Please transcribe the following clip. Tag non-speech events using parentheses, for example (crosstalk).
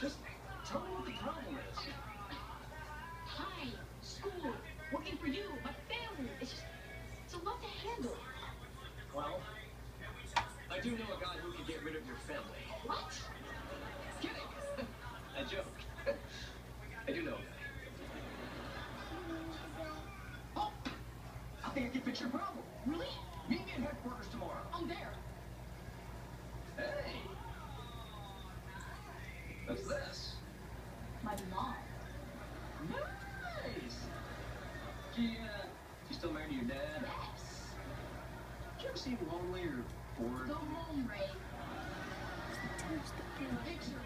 Just tell me what the problem is. Hi, school, working for you, my family. It's just, it's a lot to handle. Well, I do know a guy who can get rid of your family. What? Kidding. (laughs) a joke. (laughs) I do know a guy. Oh, I think I can fix your problem. What's this? My mom. Nice. She, uh, she still married to your dad? Yes. Did you ever seem lonely or bored? Go home, Ray. Touch the Picture, Ray.